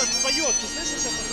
этот поет, ты слышишь это?